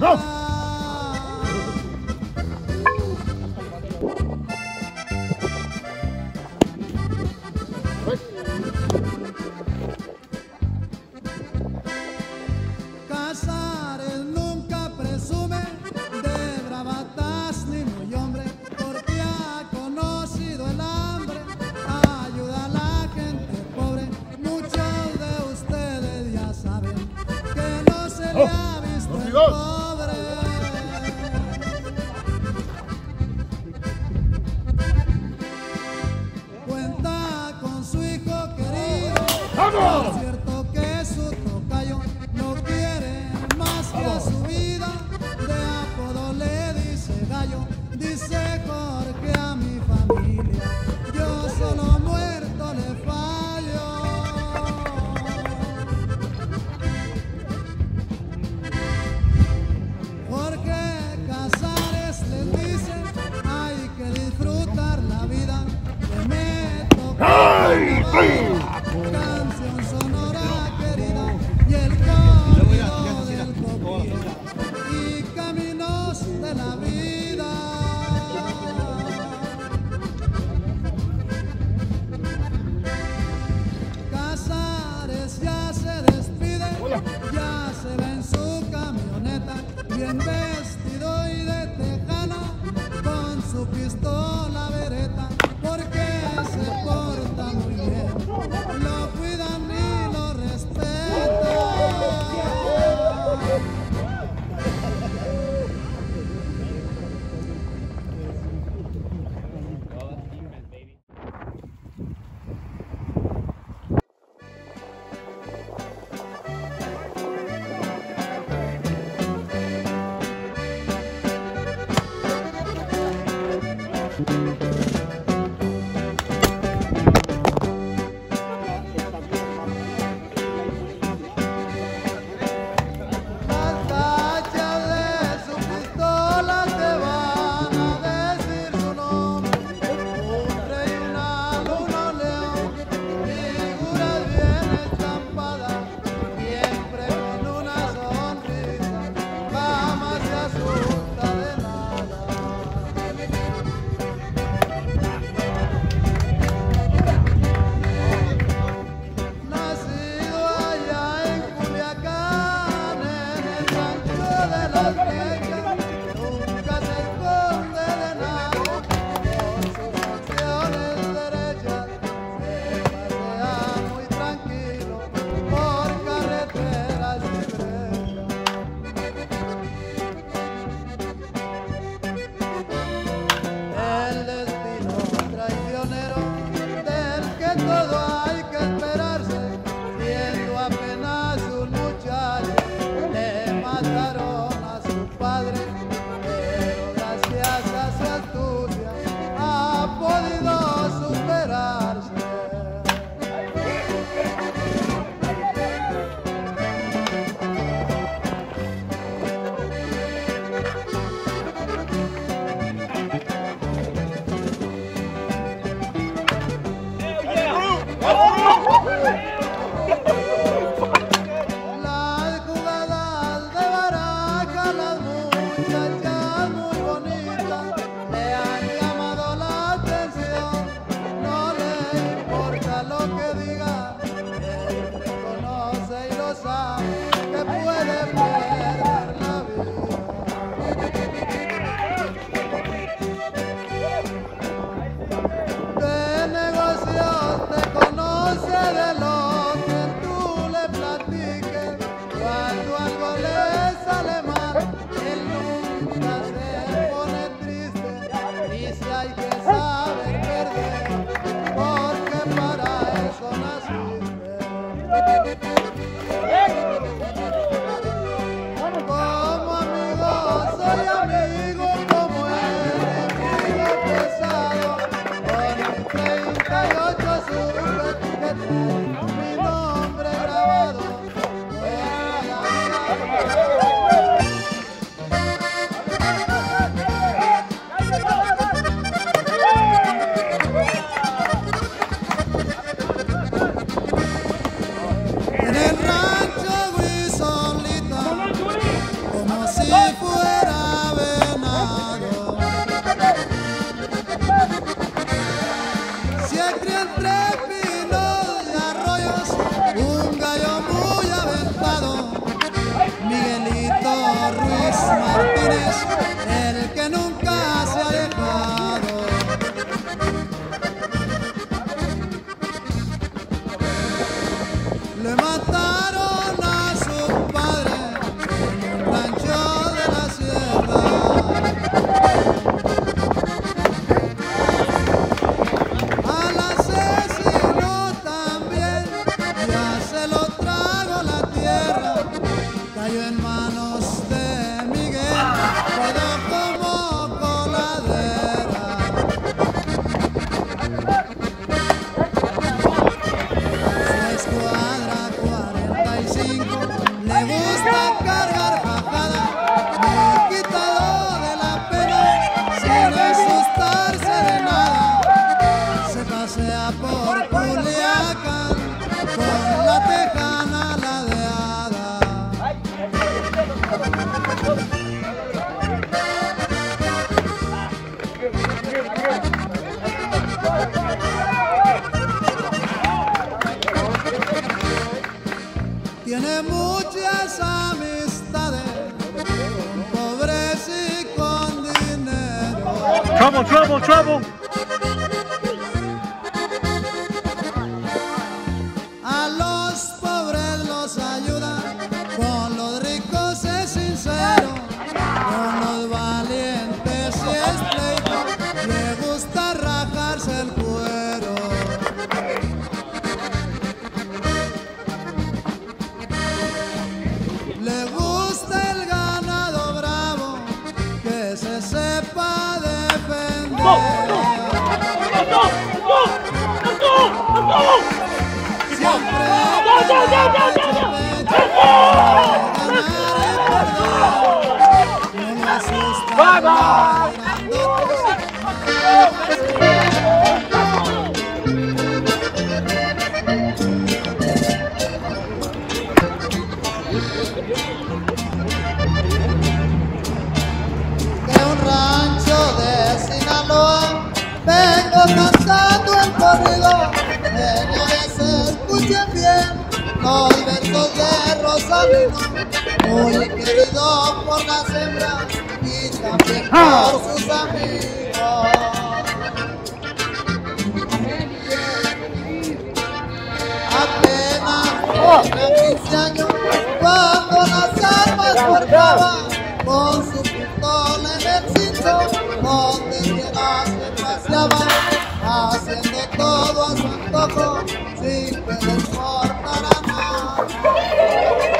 走 Cierto que su tocayo no quiere más que a su vida. De apodo le dice gallo, dice Jorge a mi familia. Yo solo muerto le fallo. Jorge Casares les dice, hay que disfrutar la vida. Que me toca. ¡Ay, amistades, pobres y con dinero. Trouble, trouble, trouble. ¡Vamos! los versos de Rosales, muy querido por las hembras y también ah. por sus amigos. Apenas tenía 15 años cuando las armas guardaba con su pistola en el cinto, donde quiera se paseaba, haciendo todo a su antojo, sin pedir Thank you.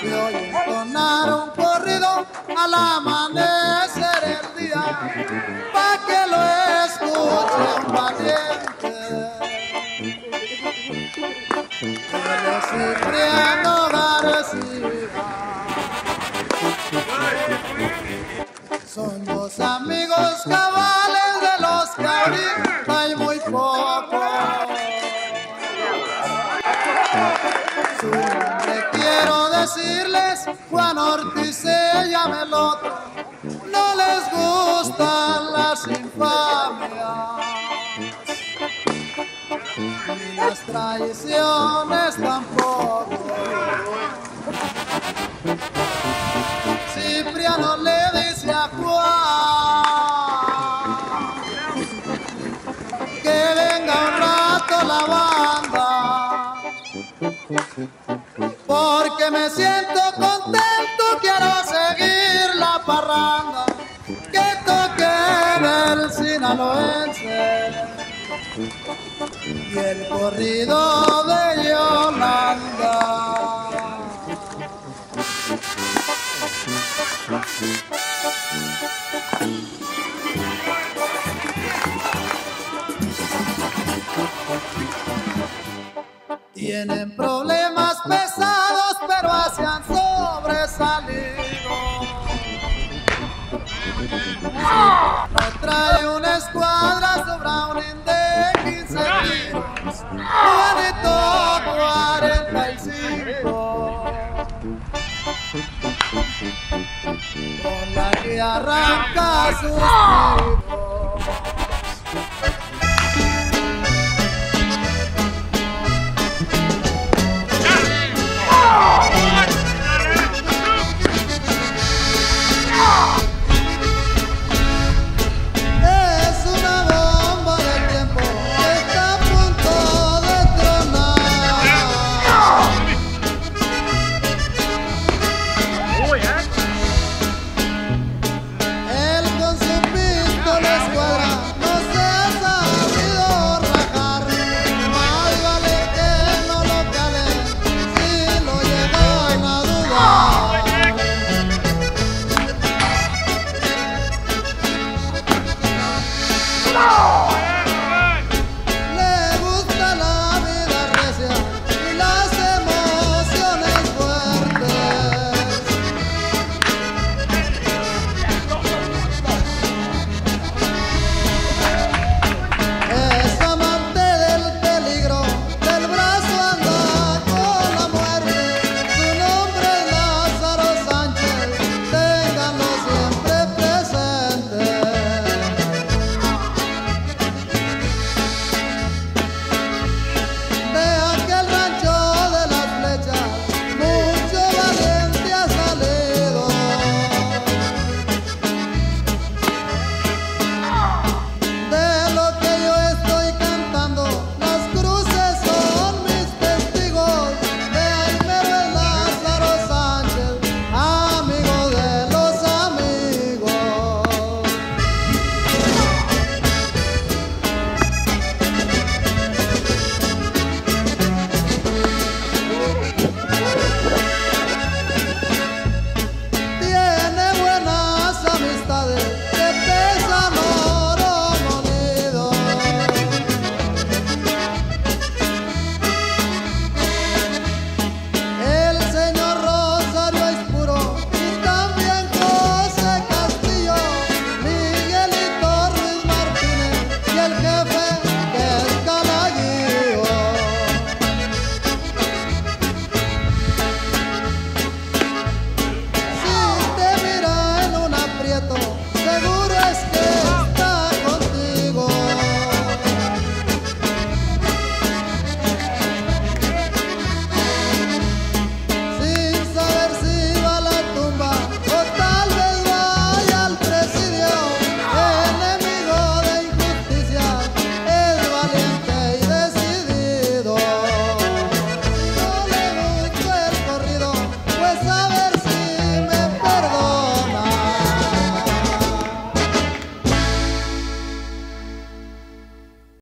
Se oye sonar un corrido al amanecer el día, pa' que lo escuchen valiente. Pero sufriendo García. Son dos amigos. Juan Ortiz se llama el otro. No les gustan las infamias ni las traiciones tampoco. Cipriano le dice a Juan me siento contento, quiero seguir la parranda. Que toquen el sinaloense. Y el corrido de Yolanda. Tienen problemas pesados, No trae una escuadra, sobra un de 15 tiros. Juanito 45. Con la que arranca sus.